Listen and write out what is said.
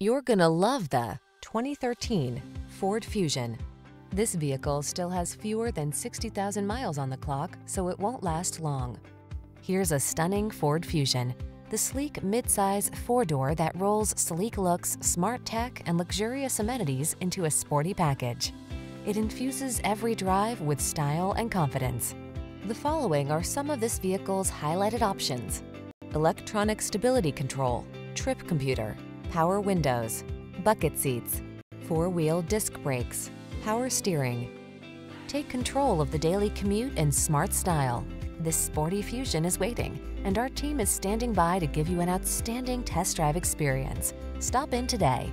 You're gonna love the 2013 Ford Fusion. This vehicle still has fewer than 60,000 miles on the clock, so it won't last long. Here's a stunning Ford Fusion, the sleek midsize four-door that rolls sleek looks, smart tech, and luxurious amenities into a sporty package. It infuses every drive with style and confidence. The following are some of this vehicle's highlighted options. Electronic stability control, trip computer, power windows, bucket seats, four-wheel disc brakes, power steering. Take control of the daily commute in smart style. This sporty Fusion is waiting, and our team is standing by to give you an outstanding test drive experience. Stop in today.